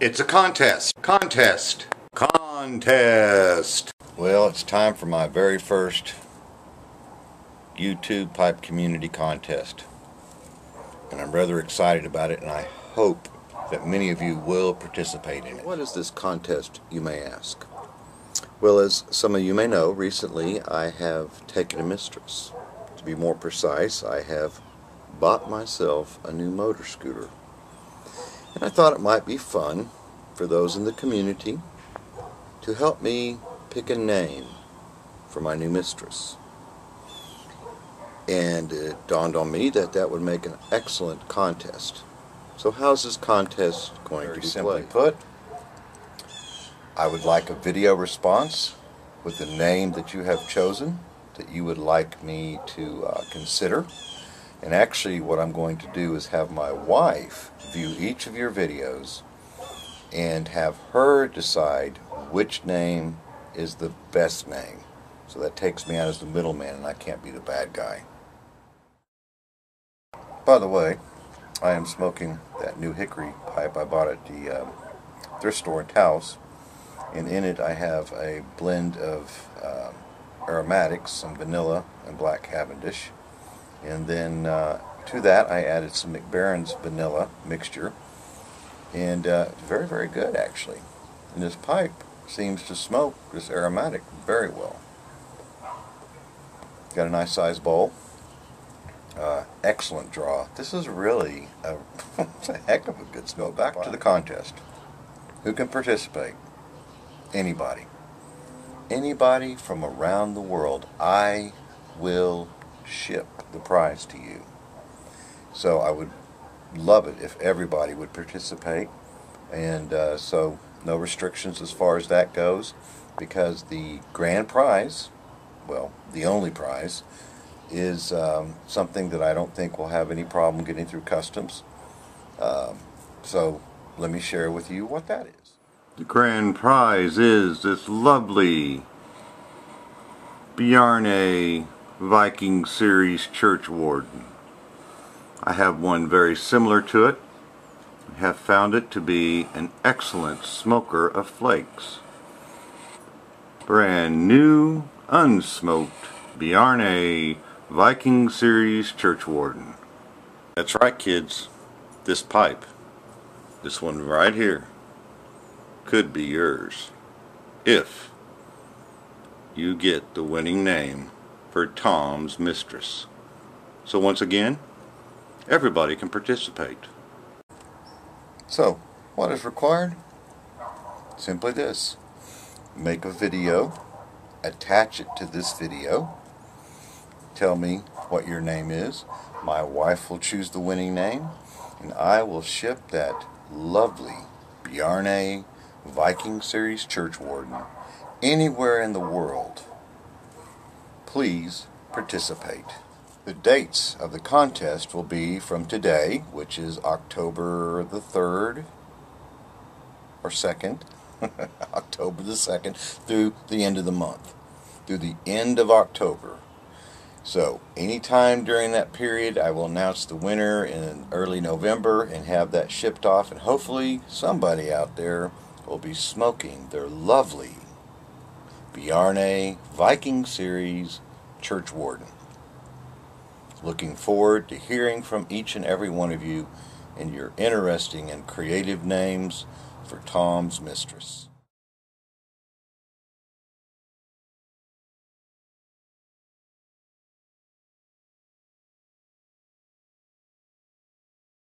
It's a contest. Contest. Contest. Well, it's time for my very first YouTube Pipe Community Contest. And I'm rather excited about it, and I hope that many of you will participate in it. What is this contest, you may ask? Well, as some of you may know, recently I have taken a mistress. To be more precise, I have bought myself a new motor scooter. And I thought it might be fun for those in the community to help me pick a name for my new mistress. And it dawned on me that that would make an excellent contest. So how's this contest going Very to be simply played? put, I would like a video response with the name that you have chosen that you would like me to uh, consider. And actually what I'm going to do is have my wife view each of your videos and have her decide which name is the best name. So that takes me out as the middleman and I can't be the bad guy. By the way, I am smoking that new hickory pipe I bought at the um, thrift store in Taos and in it I have a blend of um, aromatics, some vanilla and black Cavendish and then uh, to that I added some Mac Baren's vanilla mixture. And uh, very very good actually. And this pipe seems to smoke this aromatic very well. Got a nice size bowl. Uh, excellent draw. This is really a, a heck of a good smoke back to the contest. Who can participate? Anybody. Anybody from around the world. I will ship the prize to you. So I would love it if everybody would participate. And uh, so no restrictions as far as that goes because the grand prize well the only prize is um, something that I don't think will have any problem getting through customs. Um, so let me share with you what that is. The grand prize is this lovely Bjarne Viking Series Church Warden I have one very similar to it. I have found it to be an excellent smoker of flakes. Brand new, unsmoked Bjarne Viking Series Church Warden. That's right kids, this pipe, this one right here, could be yours if you get the winning name for Tom's Mistress. So once again, Everybody can participate. So, what is required? Simply this. Make a video, attach it to this video, tell me what your name is, my wife will choose the winning name, and I will ship that lovely Bjarne Viking Series Church Warden anywhere in the world. Please participate. The dates of the contest will be from today, which is October the 3rd or 2nd, October the 2nd, through the end of the month, through the end of October. So, anytime during that period, I will announce the winner in early November and have that shipped off, and hopefully somebody out there will be smoking their lovely Bjarne Viking Series Church Warden. Looking forward to hearing from each and every one of you and your interesting and creative names for Tom's Mistress.